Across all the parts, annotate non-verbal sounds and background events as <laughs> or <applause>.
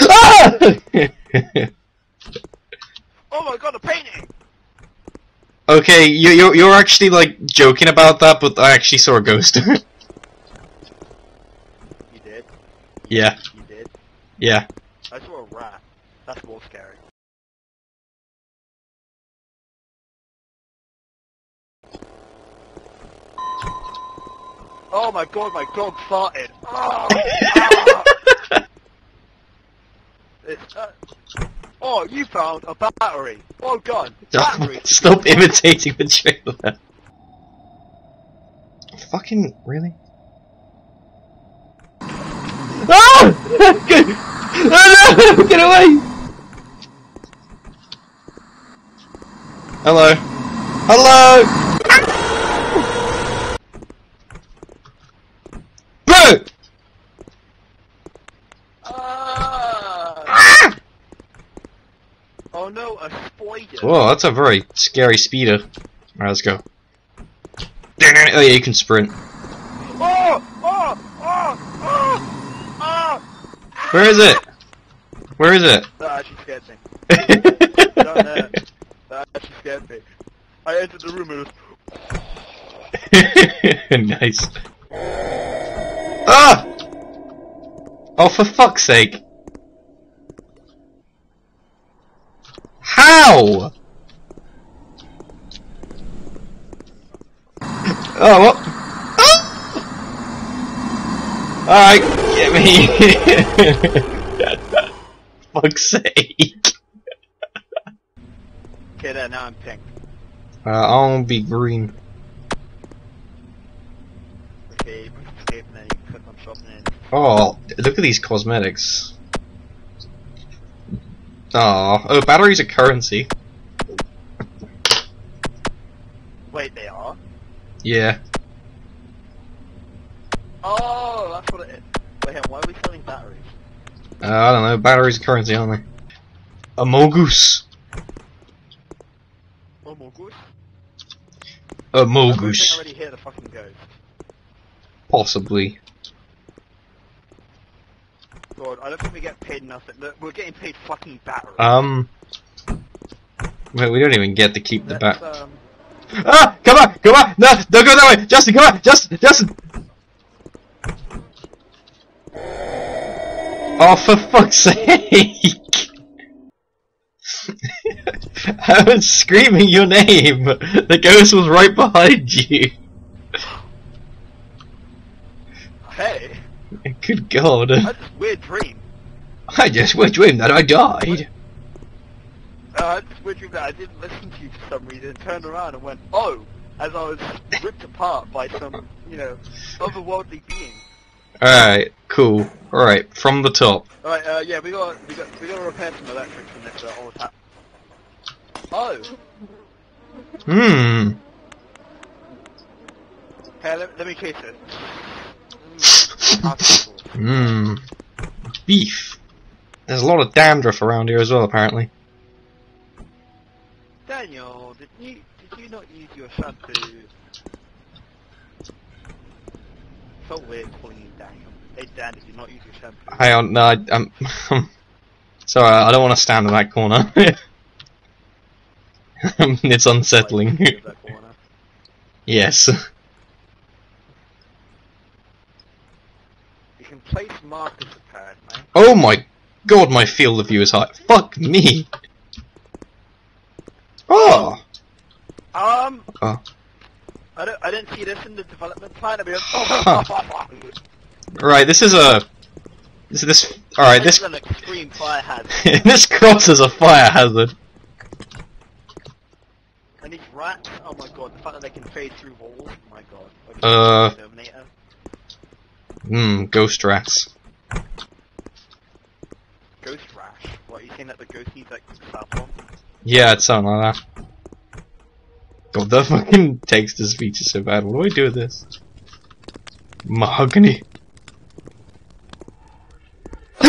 Ah! <laughs> Oh my god, a painting! okay, you, you're, you're actually like joking about that, but I actually saw a ghost. <laughs> You did. yeah, You did. yeah. I saw a rat. That's more scary. Oh my god, my dog farted. Oh, <laughs> ah. It's, uh, oh, you found a battery. Well <laughs> done. Battery. Stop imitating the trailer. Fucking really? Ah! Get, oh no! Get away! Hello. Hello. Bro! Ah. Oh no, a spider. Whoa, that's a very scary speeder. Alright, let's go. Oh yeah, you can sprint. Oh! Oh! Oh! Oh! Oh! Where is it? Where is it? That actually scared me. <laughs> That actually scared me. I entered the room and it was... <laughs> nice. Ah! Oh, for fuck's sake. How? Oh, what? Ah! Alright, get me. <laughs> fuck's sake. Okay, there, now I'm pink. Uh, I'll be green. Okay, and then you can click on shop and then... Oh, look at these cosmetics. Oh, oh, batteries are currency. Wait, they are? Yeah. Oh, that's what it is. Wait, hang why are we selling batteries? Uh, I don't know, batteries are currency, aren't they? A mogus. More goose? A don't I mogus. already hear the fucking ghost. Possibly. God, I don't think we get paid nothing. We're getting paid fucking batteries. Um. Wait, we don't even get to keep the Let's, bat. um... <laughs> Ah! Come on! Come on! No! Don't go that way! Justin, come on! Justin! Justin! Oh, for fuck's sake! <laughs> I was screaming your name! The ghost was right behind you! Hey! <laughs> Good god. I had this weird dream. <laughs> I just wish dream that I died. Uh, I just weird dream that I didn't listen to you for some reason, turned around and went, oh! As I was ripped apart by some, you know, otherworldly being. Alright, cool. Alright, from the top. Alright, uh, yeah, we got, we got, we got to repair some electrics from this, uh, old tap. Oh! Hmm. Hey, let, let me chase it. Mm. Hmm. Beef. There's a lot of dandruff around here as well, apparently. Daniel, did you, did you not use your shampoo? So weird calling you Daniel. Hey Dan, did you not use your shampoo? Hang on, no, I, I'm, sorry, I don't want to stand in that corner. <laughs> it's unsettling. Like, that corner. <laughs> yes. You can place markers apparently. Oh my god, my field of view is high. Fuck me. Oh. Um. Oh. I don't. I didn't see this in the development plan. I mean, Huh. Right, this is a. This this. All right, this this is an extreme fire hazard. <laughs> this crosses a fire hazard. And these rats. Oh my god, the fact that they can fade through walls. Oh my god. Like, Uh. Terminator. Hmm, ghost rats. Ghost rash. What? are You saying that the ghost needs like saffron? Yeah, it's something like that. God, the <laughs> fucking text to speech is so bad. What do I do with this? Mahogany. <laughs>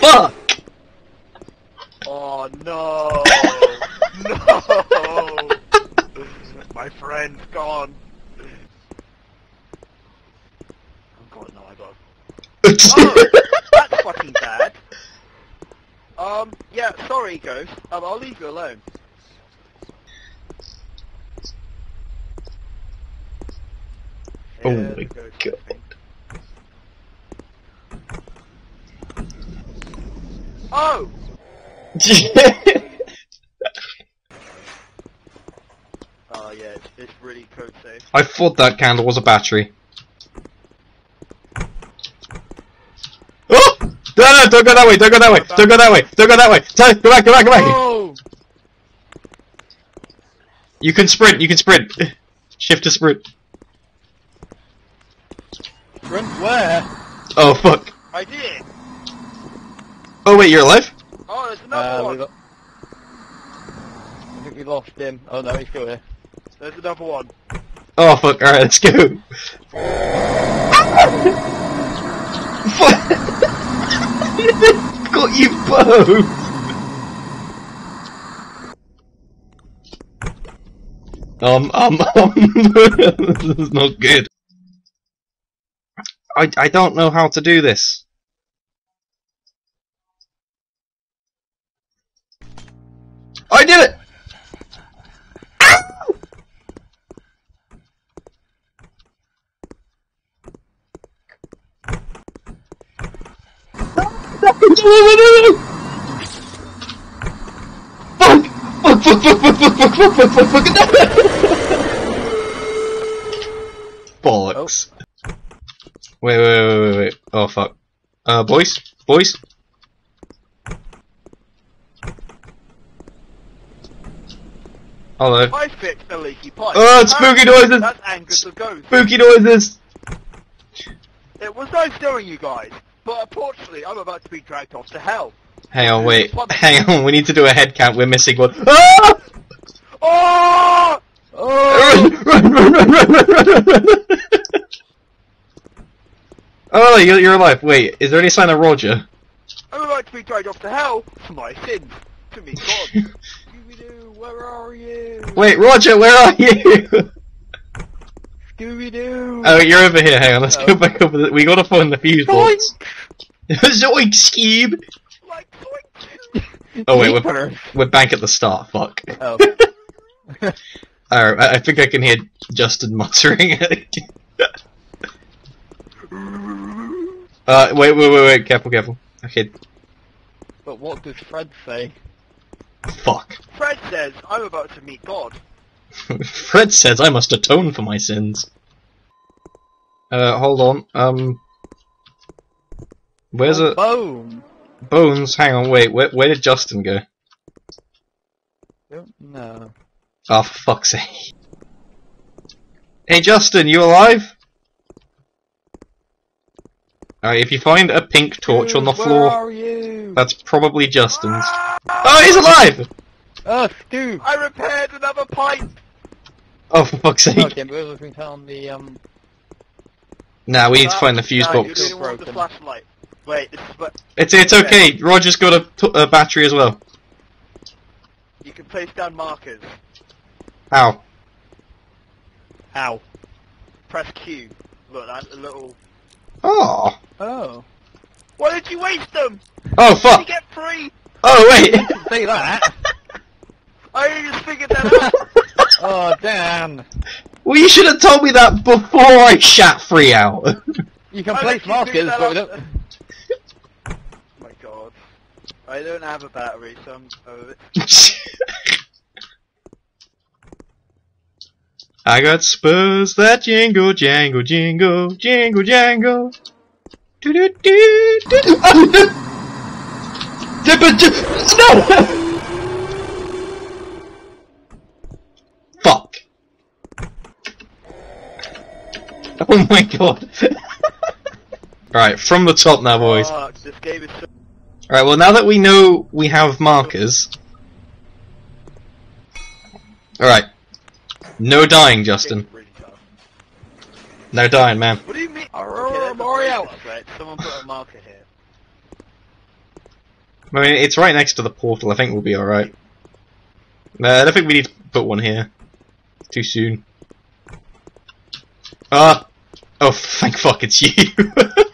Fuck! Oh no! no! My friend's gone. Oh god, no! I got. Oh, that's fucking bad. Um, yeah, sorry, Ghost. Um, I'll leave you alone. Oh Yeah, my ghost God. Oh! <laughs> Oh yeah, it's, it's really code safe. I thought that candle was a battery. Oh! No, no, don't go that way, don't go that way, don't go that way, don't go that way. Tell- Go back, go back, go back. Oh! You can sprint, you can sprint. <laughs> Shift to sprint. Run where? Oh, fuck. I did! Oh, wait, you're alive? Oh, there's another Uh, one! got... I think we lost him. Oh no, he's still here. There's another one. Oh, fuck, alright, let's go. <laughs> Fuck. Got you both! Um, um, um, <laughs> this is not good. I, I don't know how to do this. I did it! Fuck! Fuck, fuck, fuck, fuck, fuck, fuck, fuck, fuck, fuck, fuck, Bollocks. Wait, wait, wait, wait, wait. Oh, fuck. Uh, boys? Boys? Hello. I fixed the leaky pipe. Oh, it's spooky noises! That's angered the ghost. Spooky noises! It was nice knowing you guys, but unfortunately, I'm about to be dragged off to hell. Hang on, wait. Hang on, we need to do a head count. We're missing one. Ah! Oh! oh! Run, run, run, run, run, run, run, run. oh, you're, you're alive. Wait, is there any sign of Roger? I'm about to be dragged off to hell for my sins. To me, God. <laughs> where are you? Wait, Roger, where are you? Scooby-Doo! Oh, you're over here. Hang on, let's go Oh. back over. The, we gotta find the fuse box. <laughs> Zoink, Skeeb! Like. Oh wait, we're, we're back at the start. Fuck. Oh. <laughs> Alright, I, I think I can hear Justin muttering. <laughs> uh, wait, wait, wait, wait. Careful, careful. Okay, but what does Fred say? fuck. Fred says I'm about to meet God. Fred says I must atone for my sins. Uh, hold on. Um, where's oh, it? Bone. Bones. Hang on. Wait. Where, where did Justin go? Don't know. Oh, for fuck's sake! Hey, Justin, you alive? Alright, if you find a pink torch on the floor, that's probably Justin's. Ah! Oh, he's alive! Oh, Stu. I repaired another pipe. Oh, for fuck's sake! Okay, we're looking down the um. Nah, we need to find the fuse no, box. You didn't want the flashlight. Wait, this is It's it's okay. Roger's got a, t- a battery as well. you can place down markers. How? How? Press Q. Look, that's a little. Oh. Oh. Why did you waste them? Oh You fuck. get free. Oh wait. <laughs> Say that. I just figured that out. <laughs> oh damn. well, you should have told me that before I shat free out. You can I place let markers, but we don't. Oh my god. I don't have a battery, so I'm. Oh, <laughs> I got spurs that jingle, jangle, jingle, jingle, jangle. Do do do do. Oh, <laughs> no. <laughs> Oh my god. <laughs> Right, from the top now, boys. Fuck, this game is so. Alright, well now that we know we have markers. Alright. No dying, Justin. No dying, man. What do you mean? Aurora Okay, that's a Right, someone put a marker here. I mean, it's right next to the portal, I think we'll be alright. Uh, I don't think we need to put one here. Too soon. Ah! Oh, <laughs> thank fuck, it's you! <laughs>